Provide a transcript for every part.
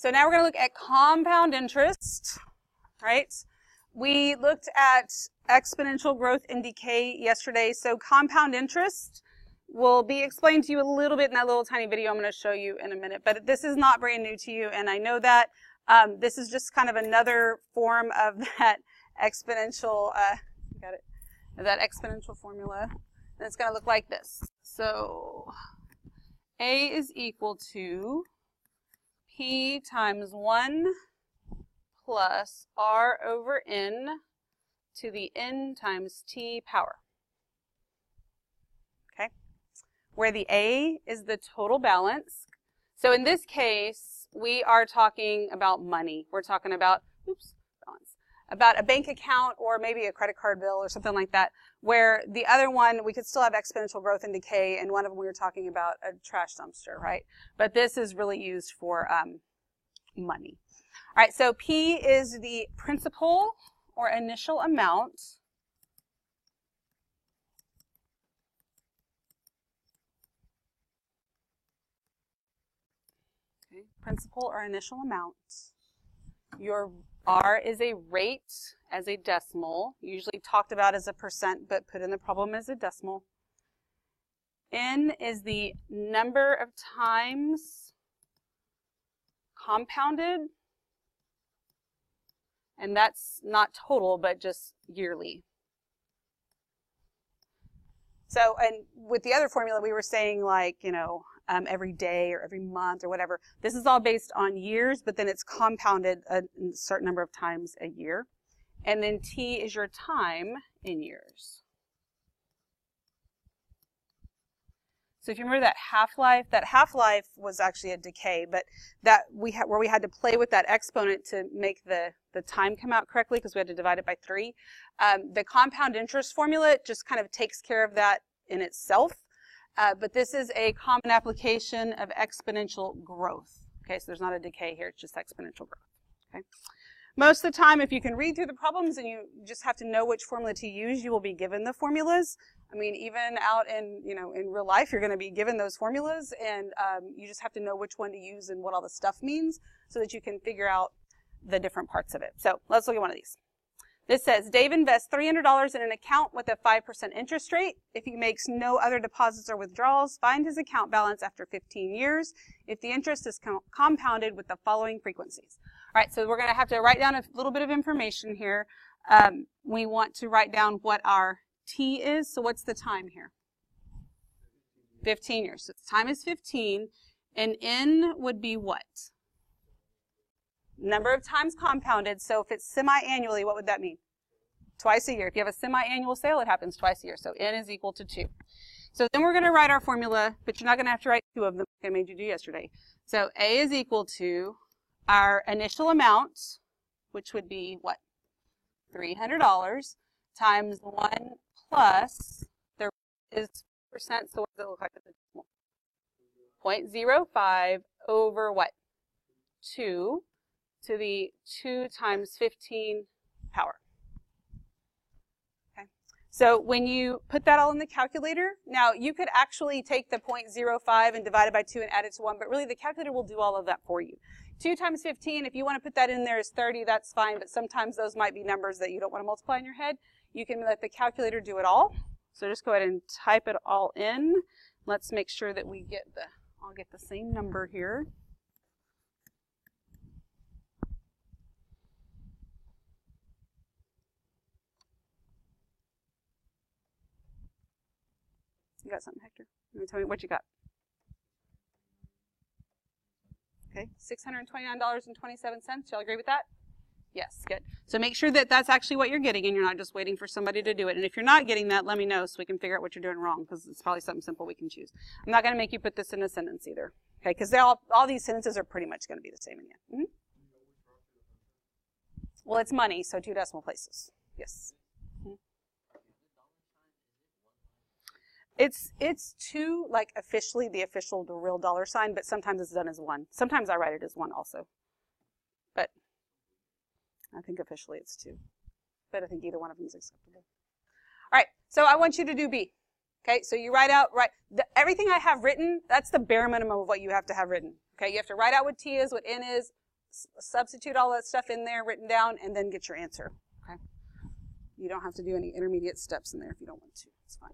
So now we're going to look at compound interest, right? We looked at exponential growth and decay yesterday. So compound interest will be explained to you a little bit in that little tiny video I'm going to show you in a minute. But this is not brand new to you, and I know that. Um, this is just kind of another form of that exponential, uh, got it, that exponential formula. And it's going to look like this. So A is equal to Times 1 plus R over N to the N times T power. Okay? Where the A is the total balance. So in this case, we are talking about money. We're talking about, oops, about a bank account or maybe a credit card bill or something like that, where the other one, we could still have exponential growth and decay, and one of them we were talking about a trash dumpster, right? But this is really used for um, money. All right, so P is the principal or initial amount okay, principal or initial amount. Your R is a rate as a decimal, usually talked about as a percent, but put in the problem as a decimal. N is the number of times compounded and that's not total, but just yearly. So, and with the other formula, we were saying like, you know, um, every day or every month or whatever. This is all based on years, but then it's compounded a certain number of times a year. And then T is your time in years. So if you remember that half-life, that half-life was actually a decay, but that we where we had to play with that exponent to make the, the time come out correctly because we had to divide it by three. Um, the compound interest formula just kind of takes care of that in itself. Uh, but this is a common application of exponential growth. Okay, so there's not a decay here, it's just exponential growth. Okay. Most of the time, if you can read through the problems and you just have to know which formula to use, you will be given the formulas. I mean, even out in, you know, in real life, you're going to be given those formulas and um, you just have to know which one to use and what all the stuff means so that you can figure out the different parts of it. So let's look at one of these. This says Dave invests $300 in an account with a 5% interest rate. If he makes no other deposits or withdrawals, find his account balance after 15 years if the interest is com compounded with the following frequencies. All right, so we're going to have to write down a little bit of information here. Um, we want to write down what our T is. So what's the time here? 15 years. So time is 15. And N would be what? Number of times compounded. So if it's semi-annually, what would that mean? Twice a year. If you have a semi-annual sale, it happens twice a year. So N is equal to 2. So then we're going to write our formula, but you're not going to have to write two of them like I made you do yesterday. So A is equal to our initial amount, which would be what? $300 times 1 plus, there is percent, so what does it look like at the decimal? 0.05 over what? 2 to the 2 times 15 power. Okay. So when you put that all in the calculator, now you could actually take the 0.05 and divide it by 2 and add it to 1, but really the calculator will do all of that for you. 2 times 15, if you want to put that in there as 30, that's fine, but sometimes those might be numbers that you don't want to multiply in your head. You can let the calculator do it all. So just go ahead and type it all in. Let's make sure that we get the, I'll get the same number here. You got something, Hector? You tell me what you got? Okay, $629.27. Y'all agree with that? Yes, good. So make sure that that's actually what you're getting and you're not just waiting for somebody to do it. And if you're not getting that, let me know so we can figure out what you're doing wrong because it's probably something simple we can choose. I'm not going to make you put this in a sentence either. Okay, because all, all these sentences are pretty much going to be the same in the end. Mm -hmm. Well, it's money, so two decimal places. Yes. Mm -hmm. It's it's two like officially the official the real dollar sign, but sometimes it's done as one. Sometimes I write it as one also. But I think officially it's two. But I think either one of them is acceptable. All right, so I want you to do B. Okay, so you write out, right, everything I have written, that's the bare minimum of what you have to have written. Okay, you have to write out what T is, what N is, substitute all that stuff in there written down, and then get your answer. Okay. You don't have to do any intermediate steps in there if you don't want to. It's fine.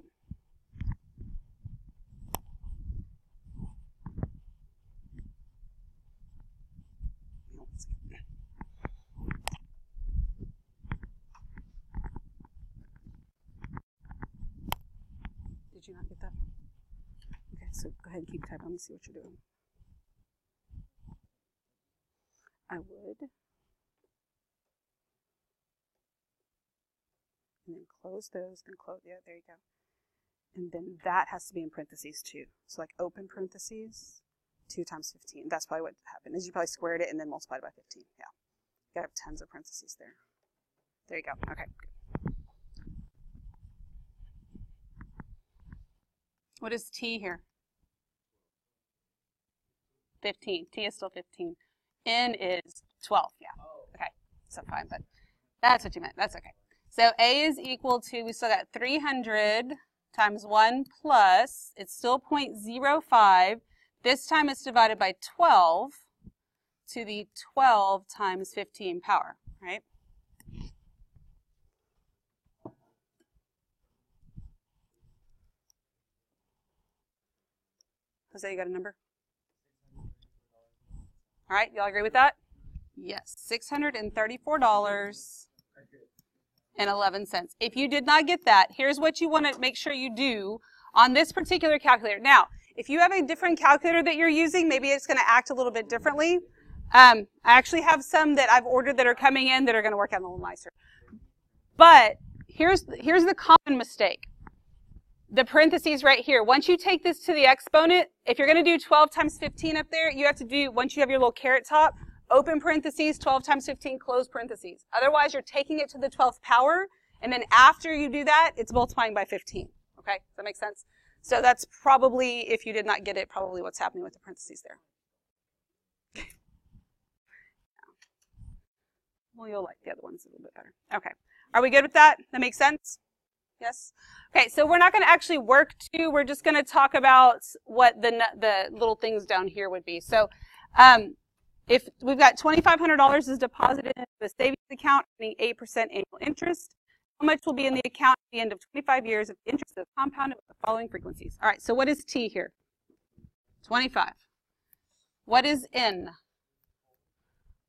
You not get that? Okay, so go ahead and keep typing. Let me see what you're doing. I would. And then close those, then close, yeah, there you go. And then that has to be in parentheses too. So like open parentheses, 2 times 15. That's probably what happened, is you probably squared it and then multiplied by 15. Yeah. You gotta have tons of parentheses there. There you go. Okay, What is t here? 15. T is still 15. N is 12. Yeah. Okay. So fine, but that's what you meant. That's okay. So A is equal to, we still got 300 times 1 plus, it's still 0.05. This time it's divided by 12 to the 12 times 15 power, right? Jose, you got a number? All right, y'all agree with that? Yes, $634 and 11 cents. If you did not get that, here's what you want to make sure you do on this particular calculator. Now, if you have a different calculator that you're using, maybe it's going to act a little bit differently. Um, I actually have some that I've ordered that are coming in that are going to work out a little nicer. But here's, here's the common mistake the parentheses right here. Once you take this to the exponent, if you're going to do 12 times 15 up there, you have to do, once you have your little caret top, open parentheses, 12 times 15, close parentheses. Otherwise, you're taking it to the 12th power, and then after you do that, it's multiplying by 15. Okay? Does that make sense? So that's probably, if you did not get it, probably what's happening with the parentheses there. well, you'll like the other ones a little bit better. Okay. Are we good with that? That makes sense? Yes? Okay, so we're not going to actually work to, we're just going to talk about what the, the little things down here would be. So um, if we've got $2,500 is deposited into the savings account, earning 8% annual interest, how much will be in the account at the end of 25 years of interest is compounded with the following frequencies? All right, so what is T here? 25. What is N?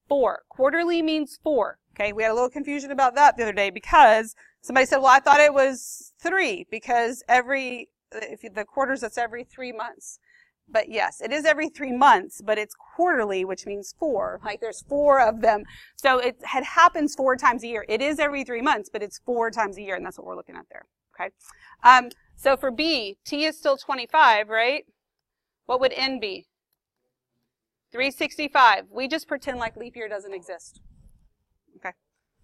4. Quarterly means 4. Okay, we had a little confusion about that the other day because somebody said, well, I thought it was 3 because every, if the quarters, that's every 3 months. But yes, it is every 3 months, but it's quarterly, which means 4. Like there's 4 of them. So it had happens 4 times a year. It is every 3 months, but it's 4 times a year, and that's what we're looking at there. Okay? Um, so for B, T is still 25, right? What would N be? 365. We just pretend like leap year doesn't exist. Okay.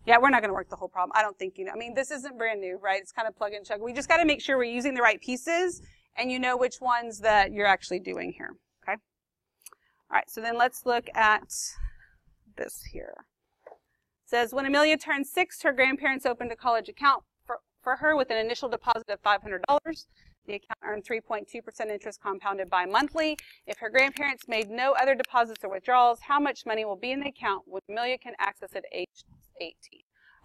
Yeah, we're not going to work the whole problem. I don't think you know. I mean, this isn't brand new, right? It's kind of plug and chug. We just got to make sure we're using the right pieces and you know which ones that you're actually doing here. Okay. All right. So then let's look at this here. It says when Amelia turned six, her grandparents opened a college account for, for her with an initial deposit of $500. The account earned 3.2% interest compounded bi-monthly. If her grandparents made no other deposits or withdrawals, how much money will be in the account when Amelia can access at age 18?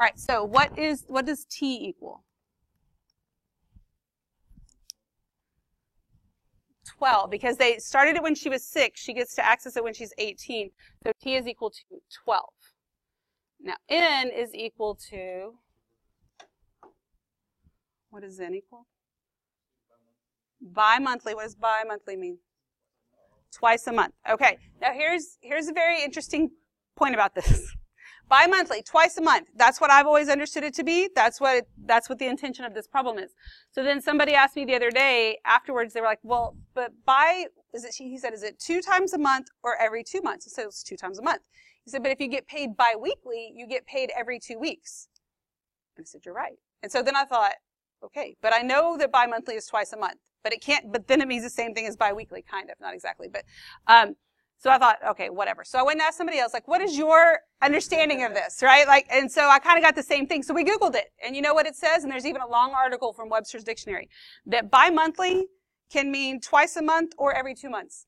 All right, so what is what does T equal? 12 because they started it when she was 6. She gets to access it when she's 18. So T is equal to 12. Now N is equal to, what is N equal? Bi-monthly. What does bi-monthly mean? Twice a month. Okay. Now here's here's a very interesting point about this. Bi-monthly, twice a month. That's what I've always understood it to be. That's what that's what the intention of this problem is. So then somebody asked me the other day afterwards. They were like, "Well, but by is it?" He said, "Is it two times a month or every two months?" I said, "It's two times a month." He said, "But if you get paid bi-weekly, you get paid every two weeks." And I said, "You're right." And so then I thought, okay, but I know that bi-monthly is twice a month but it can't, but then it means the same thing as biweekly, kind of, not exactly, but, um, so I thought, okay, whatever. So I went and asked somebody else, like, what is your understanding of this, right? Like, and so I kind of got the same thing. So we Googled it, and you know what it says? And there's even a long article from Webster's Dictionary that bi-monthly can mean twice a month or every two months.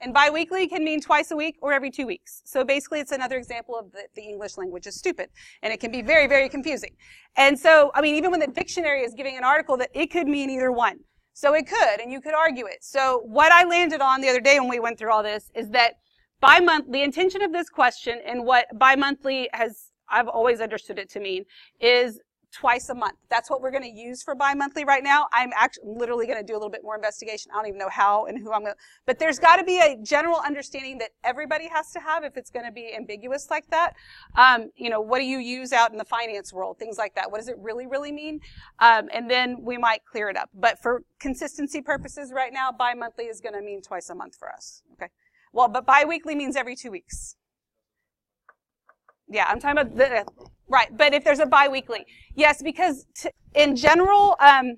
And biweekly can mean twice a week or every two weeks. So basically it's another example of the, the English language is stupid. And it can be very, very confusing. And so, I mean, even when the dictionary is giving an article that it could mean either one. So it could, and you could argue it. So what I landed on the other day when we went through all this is that bi-month, the intention of this question and what bi-monthly has, I've always understood it to mean, is twice a month. That's what we're going to use for bi-monthly right now. I'm actually literally going to do a little bit more investigation. I don't even know how and who I'm going to, but there's got to be a general understanding that everybody has to have if it's going to be ambiguous like that. Um, you know, what do you use out in the finance world? Things like that. What does it really, really mean? Um, and then we might clear it up. But for consistency purposes right now, bi-monthly is going to mean twice a month for us. Okay. Well, but bi-weekly means every two weeks. Yeah, I'm talking about the, right. But if there's a biweekly, yes, because t- in general, um,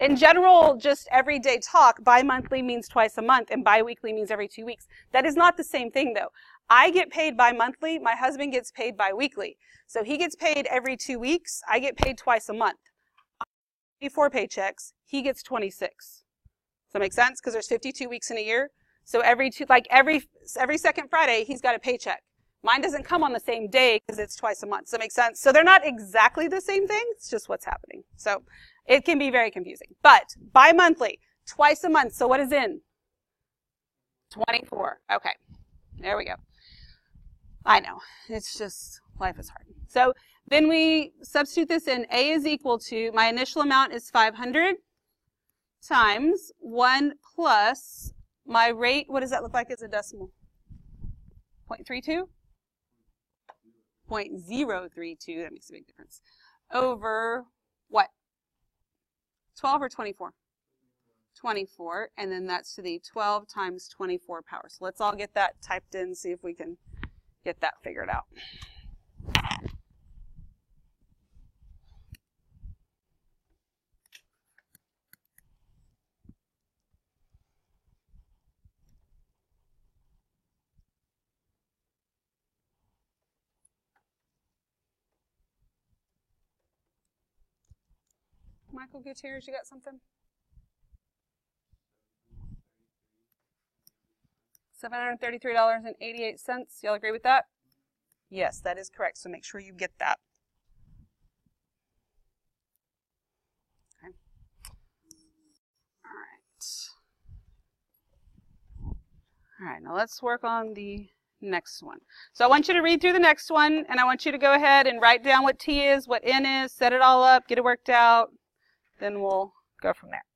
in general, just everyday talk, bi-monthly means twice a month and bi-weekly means every two weeks. That is not the same thing though. I get paid bi-monthly, my husband gets paid bi-weekly. So he gets paid every two weeks, I get paid twice a month. Four paychecks, he gets 26. Does that make sense? Because there's 52 weeks in a year. So every two, like every, every second Friday, he's got a paycheck. Mine doesn't come on the same day because it's twice a month. Does that make sense? So they're not exactly the same thing. It's just what's happening. So it can be very confusing. But bi-monthly, twice a month. So what is in? 24. Okay. There we go. I know. It's just, life is hard. So then we substitute this in. A is equal to, my initial amount is 500 times 1 plus my rate. What does that look like as a decimal? 0.32? 0.032, that makes a big difference, over what? 12 or 24? 24, and then that's to the 12 times 24 power. So let's all get that typed in, see if we can get that figured out. Michael Gutierrez, you got something? $733.88. Y'all agree with that? Yes, that is correct. So make sure you get that. Okay. All right. All right, now let's work on the next one. So I want you to read through the next one, and I want you to go ahead and write down what T is, what N is, set it all up, get it worked out, then we'll go from there.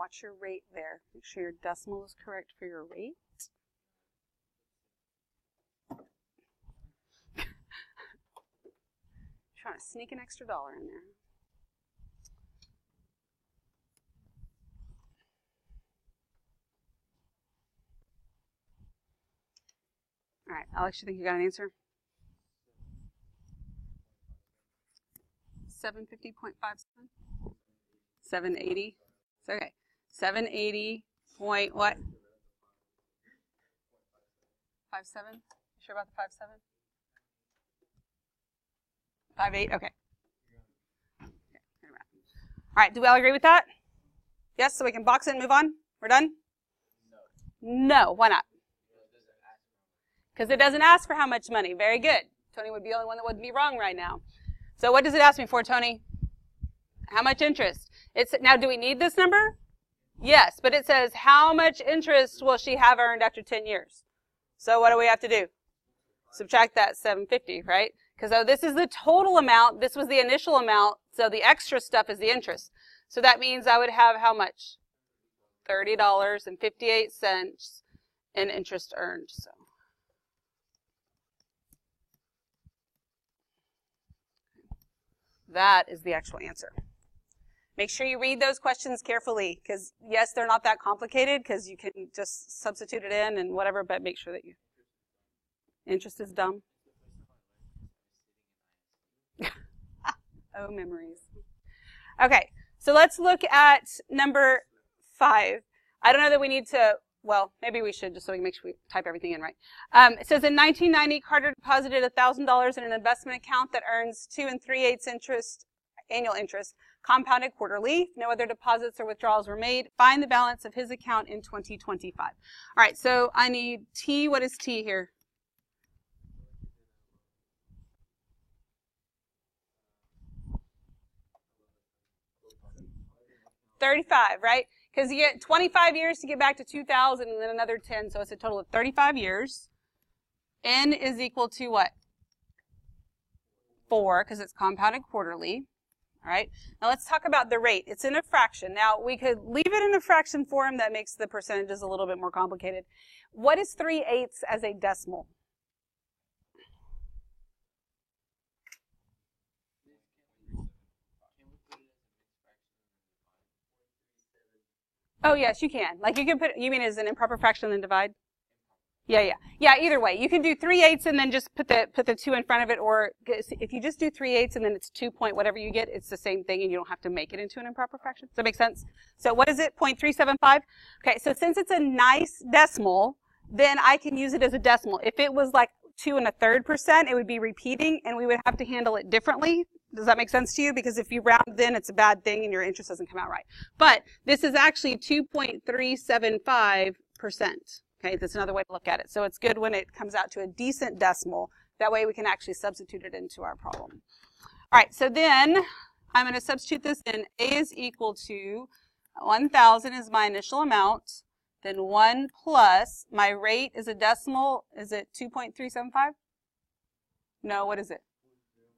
Watch your rate there. Make sure your decimal is correct for your rate. Trying to sneak an extra dollar in there. All right, Alex, you think you got an answer? 750.57? 780? It's okay. 780 point what? Five seven? You sure about the five seven? Five eight? Okay. All right, do we all agree with that? Yes, so we can box it and move on? We're done? No. No, why not? Because it doesn't ask for how much money. Very good. Tony would be the only one that would be wrong right now. So what does it ask me for, Tony? How much interest? It's now. Do we need this number? Yes, but it says how much interest will she have earned after 10 years? So what do we have to do? Subtract that 750, right? Because oh, this is the total amount. This was the initial amount. So the extra stuff is the interest. So that means I would have how much? $30.58 in interest earned. So That is the actual answer. Make sure you read those questions carefully because yes, they're not that complicated because you can just substitute it in and whatever, but make sure that you. Interest is dumb. oh, memories. Okay, so let's look at number five. I don't know that we need to well, maybe we should just so we can make sure we type everything in right. Um, it says in 1990, Carter deposited $1,000 in an investment account that earns 2 and 3 eighths interest, annual interest, compounded quarterly. No other deposits or withdrawals were made. Find the balance of his account in 2025. All right, so I need T. What is T here? Thirty-five, right? Because you get 25 years to get back to 2,000 and then another 10, so it's a total of 35 years. N is equal to what? 4, because it's compounded quarterly. All right. Now let's talk about the rate. It's in a fraction. Now we could leave it in a fraction form that makes the percentages a little bit more complicated. What is 3 eighths as a decimal? Oh yes, you can. Like you can put, you mean as an improper fraction and divide? Yeah, yeah. Yeah, either way. You can do 3 eighths and then just put the, put the 2 in front of it, or if you just do 3 eighths and then it's 2 point whatever you get, it's the same thing and you don't have to make it into an improper fraction. Does that make sense? So what is it? 0.375? Okay, so since it's a nice decimal, then I can use it as a decimal. If it was like 2 and a third percent, it would be repeating and we would have to handle it differently does that make sense to you? Because if you round then, it's a bad thing and your interest doesn't come out right. But this is actually 2.375%. Okay, that's another way to look at it. So it's good when it comes out to a decent decimal. That way we can actually substitute it into our problem. All right, so then I'm going to substitute this in. A is equal to 1,000 is my initial amount. Then 1 plus, my rate is a decimal. Is it 2.375? No, what is it?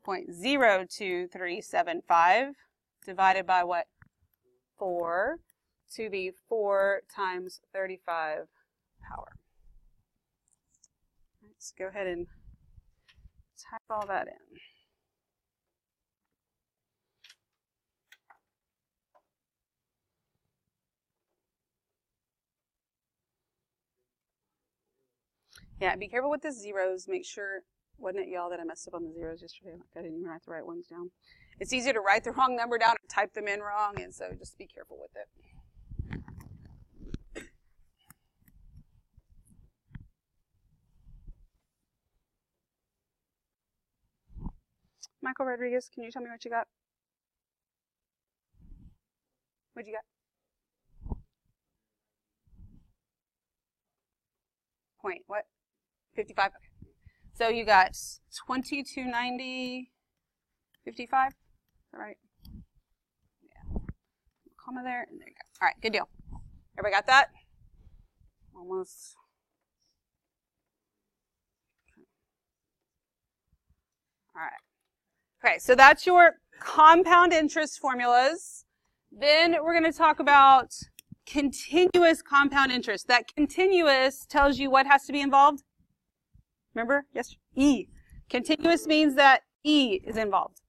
0.02375 divided by what? 4 to the 4 times 35 power. Let's go ahead and type all that in. Yeah, be careful with the zeros. Make sure wasn't it y'all that I messed up on the zeros yesterday? Like I didn't even write the right ones down. It's easy to write the wrong number down and type them in wrong, and so just be careful with it. Michael Rodriguez, can you tell me what you got? What'd you got? Point, what? 55? Okay. So you got 2290, 55, is that right? Yeah. Comma there, and there you go. All right, good deal. Everybody got that? Almost. All right. Okay, so that's your compound interest formulas. Then we're going to talk about continuous compound interest. That continuous tells you what has to be involved? Remember? Yes? E. Continuous means that E is involved.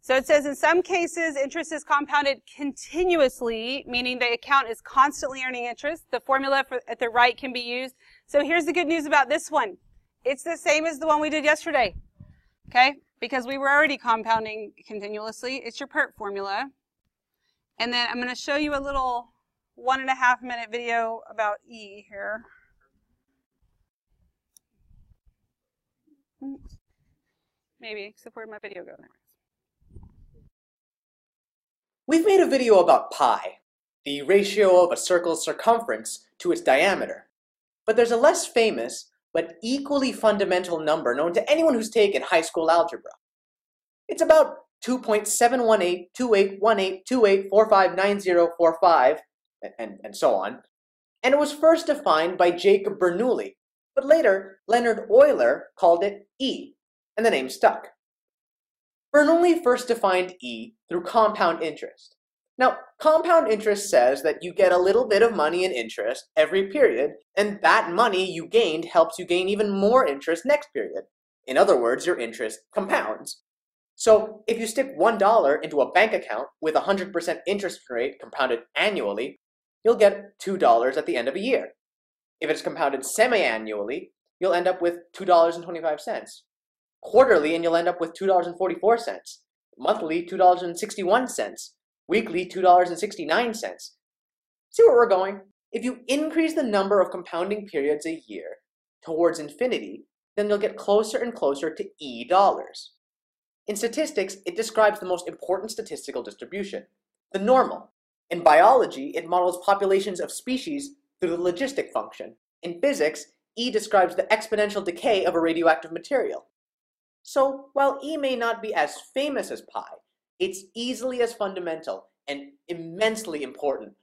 So it says in some cases, interest is compounded continuously, meaning the account is constantly earning interest. The formula for, at the right can be used. So here's the good news about this one. It's the same as the one we did yesterday. Okay? Because we were already compounding continuously. It's your PERT formula. And then I'm going to show you a little one and a half minute video about E here. Maybe, except where my video go. We've made a video about pi, the ratio of a circle's circumference to its diameter. But there's a less famous, but equally fundamental number known to anyone who's taken high school algebra. It's about 2.7182818288459045, and, and, and so on, and it was first defined by Jacob Bernoulli, but later Leonhard Euler called it E, and the name stuck. Bernoulli first defined E through compound interest. Now, compound interest says that you get a little bit of money in interest every period, and that money you gained helps you gain even more interest next period. In other words, your interest compounds. So if you stick $1 into a bank account with a 100% interest rate compounded annually, you'll get $2 at the end of a year. If it's compounded semi-annually, you'll end up with $2.25. Quarterly, and you'll end up with $2.44. Monthly, $2.61. Weekly, $2.69. See where we're going? If you increase the number of compounding periods a year towards infinity, then you'll get closer and closer to E dollars. In statistics, it describes the most important statistical distribution, the normal. In biology, it models populations of species through the logistic function. In physics, E describes the exponential decay of a radioactive material. So while E may not be as famous as pi, it's easily as fundamental and immensely important.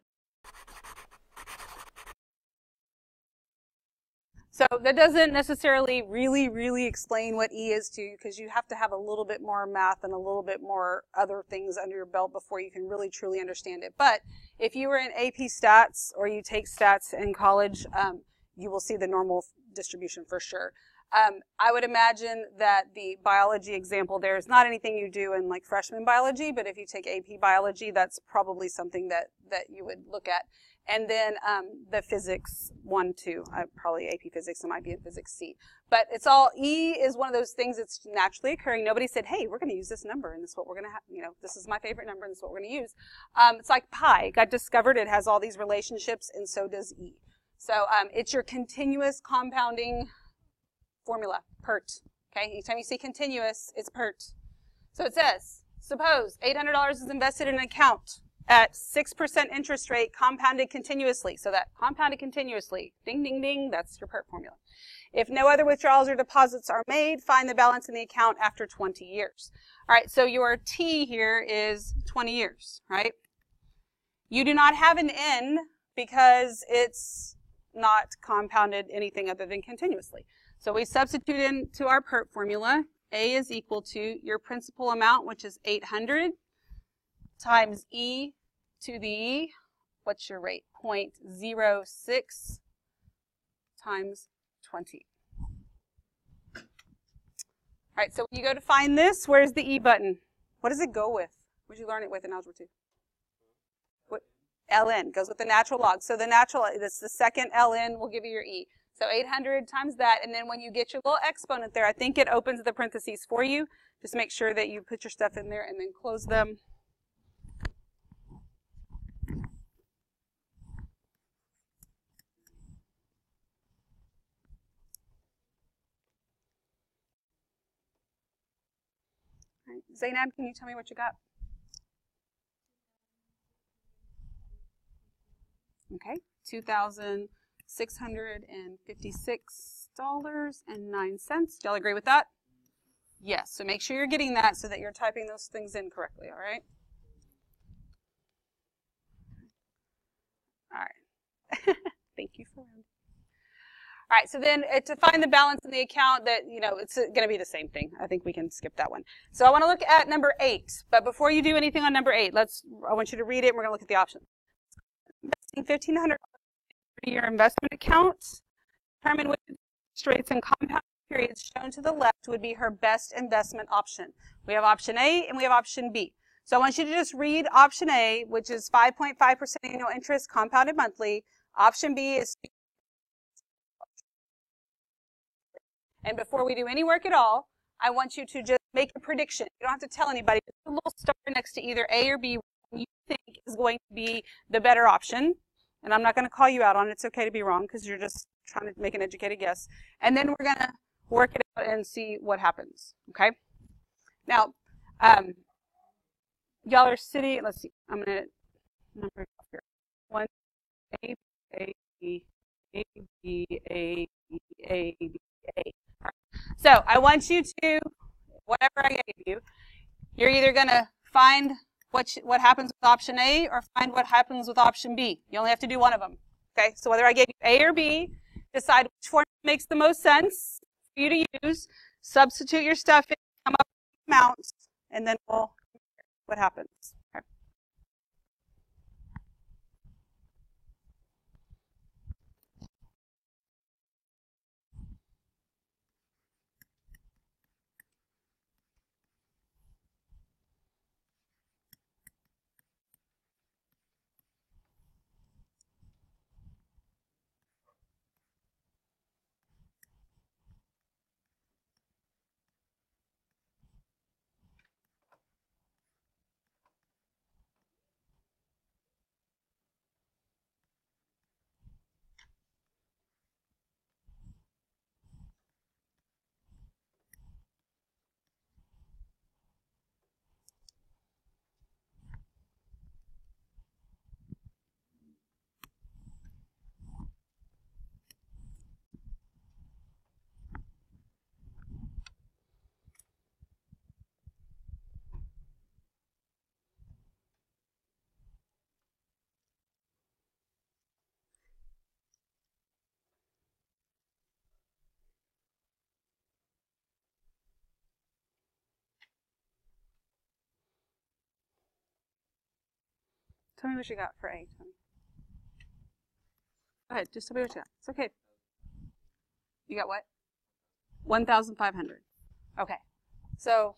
So that doesn't necessarily really, really explain what E is to you because you have to have a little bit more math and a little bit more other things under your belt before you can really truly understand it. But if you were in AP stats or you take stats in college, um, you will see the normal distribution for sure. Um, I would imagine that the biology example there is not anything you do in like freshman biology, but if you take AP biology, that's probably something that, that you would look at. And then um, the physics one, two, uh, probably AP physics, it might be in physics C. But it's all, E is one of those things that's naturally occurring. Nobody said, hey, we're going to use this number, and this is what we're going to have, you know, this is my favorite number, and this is what we're going to use. Um, it's like pi. Got discovered, it has all these relationships, and so does E. So um, it's your continuous compounding formula, PERT. Okay, anytime you see continuous, it's PERT. So it says, suppose $800 is invested in an account at 6% interest rate compounded continuously. So that compounded continuously, ding, ding, ding, that's your PERT formula. If no other withdrawals or deposits are made, find the balance in the account after 20 years. All right, so your T here is 20 years, right? You do not have an N because it's not compounded anything other than continuously. So we substitute into our PERT formula. A is equal to your principal amount, which is 800, times E to the. What's your rate? 0.06 times 20. All right, so you go to find this, where's the E button? What does it go with? What did you learn it with in Algebra 2? What? ln goes with the natural log. So the natural, this the second ln will give you your E. So 800 times that, and then when you get your little exponent there, I think it opens the parentheses for you. Just make sure that you put your stuff in there and then close them. Zainab, can you tell me what you got? Okay, 2,000. $656.09. Y'all agree with that? Yes, so make sure you're getting that so that you're typing those things in correctly, all right? All right. Thank you for. All right, so then uh, to find the balance in the account that, you know, it's uh, going to be the same thing. I think we can skip that one. So I want to look at number eight. But before you do anything on number eight, let's, I want you to read it and we're going to look at the options. Investing $1,500 your investment account. Determine which interest rates and compound periods shown to the left would be her best investment option. We have option A and we have option B. So I want you to just read option A, which is 5.5% annual interest compounded monthly. Option B is and before we do any work at all, I want you to just make a prediction. You don't have to tell anybody. Put a little star next to either A or B you think is going to be the better option. And I'm not going to call you out on it. It's okay to be wrong because you're just trying to make an educated guess. And then we're going to work it out and see what happens. Okay? Now, um, y'all are sitting, let's see, I'm going to number it here. One, A, A, B, A, B, A, B, A, B, A. So I want you to, whatever I gave you, you're either going to find what, what happens with option A or find what happens with option B. You only have to do one of them. Okay, so whether I gave you A or B, decide which one makes the most sense for you to use, substitute your stuff in, come up with amounts, and then we'll what happens. Tell me what you got for A. Tony. Go ahead. Just tell me what you got. It's okay. You got what? 1,500. Okay. So.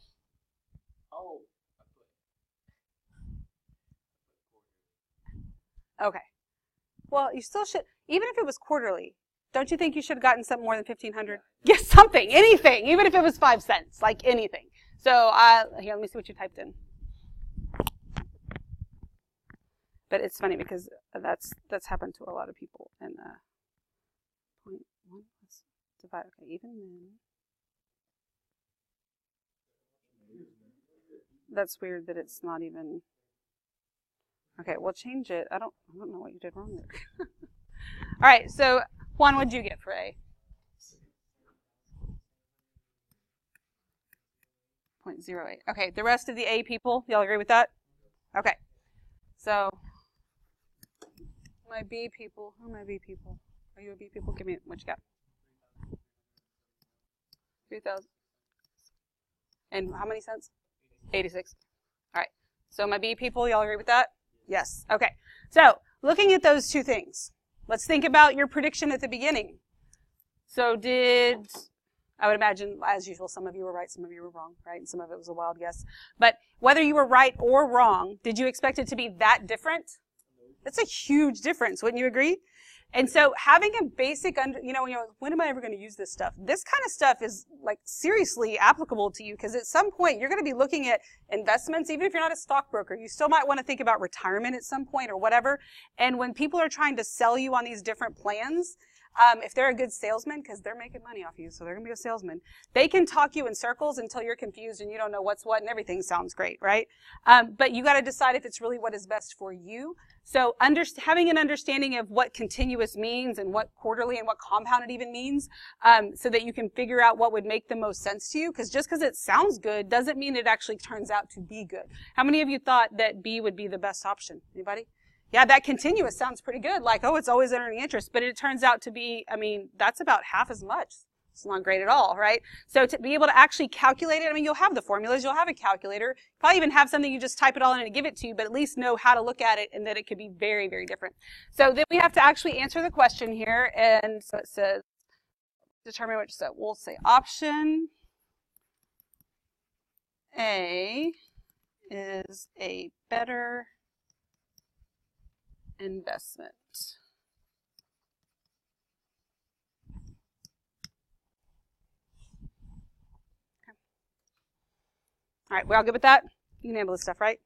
Oh. Okay. Well, you still should, even if it was quarterly, don't you think you should have gotten something more than 1500 Yes, something, anything, even if it was five cents, like anything. So, uh, here, let me see what you typed in. But it's funny because that's that's happened to a lot of people. And uh, point one divide. Okay, even then. That's weird that it's not even. Okay, we'll change it. I don't. I don't know what you did wrong there. All right. So Juan, what'd you get for A? Point zero eight. Okay. The rest of the A people, y'all agree with that? Okay. So my B people. Who are my B people? Are you a B people? Give me what you got. 3,000. And how many cents? 86. All right. So my B people, y'all agree with that? Yes. Okay. So looking at those two things, let's think about your prediction at the beginning. So did, I would imagine, as usual, some of you were right, some of you were wrong, right? And some of it was a wild guess. But whether you were right or wrong, did you expect it to be that different? That's a huge difference, wouldn't you agree? And so having a basic, under, you know, when, you're, when am I ever going to use this stuff? This kind of stuff is like seriously applicable to you because at some point you're going to be looking at investments, even if you're not a stockbroker, you still might want to think about retirement at some point or whatever. And when people are trying to sell you on these different plans, um, if they're a good salesman, because they're making money off you, so they're going to be a salesman, they can talk you in circles until you're confused and you don't know what's what and everything sounds great, right? Um, but you got to decide if it's really what is best for you. So under, having an understanding of what continuous means and what quarterly and what compounded even means, um, so that you can figure out what would make the most sense to you, because just because it sounds good doesn't mean it actually turns out to be good. How many of you thought that B would be the best option? Anybody? yeah, that continuous sounds pretty good. Like, oh, it's always earning interest. But it turns out to be, I mean, that's about half as much. It's not great at all, right? So to be able to actually calculate it, I mean, you'll have the formulas, you'll have a calculator, probably even have something you just type it all in and give it to you, but at least know how to look at it and that it could be very, very different. So then we have to actually answer the question here. And so it says, determine which, so we'll say option A is a better investment. All right, we're all good with that? You can handle this stuff, right?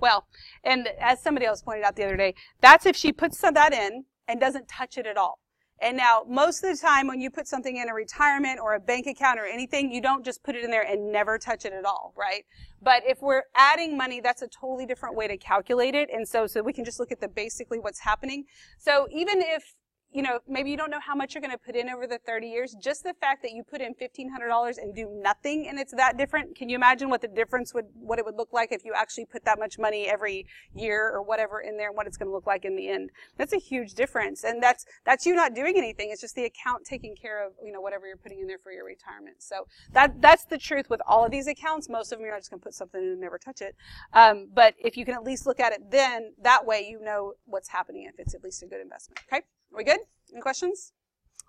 Well, and as somebody else pointed out the other day, that's if she puts some that in and doesn't touch it at all. And now, most of the time when you put something in a retirement or a bank account or anything, you don't just put it in there and never touch it at all, right? But if we're adding money, that's a totally different way to calculate it. And so, so we can just look at the basically what's happening. So even if you know, maybe you don't know how much you're going to put in over the 30 years. Just the fact that you put in $1,500 and do nothing and it's that different. Can you imagine what the difference would, what it would look like if you actually put that much money every year or whatever in there and what it's going to look like in the end? That's a huge difference. And that's, that's you not doing anything. It's just the account taking care of, you know, whatever you're putting in there for your retirement. So that, that's the truth with all of these accounts. Most of them you're not just going to put something in and never touch it. Um, but if you can at least look at it then, that way you know what's happening if it's at least a good investment. Okay? Are we good? Any questions?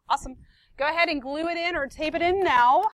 Awesome. Go ahead and glue it in or tape it in now.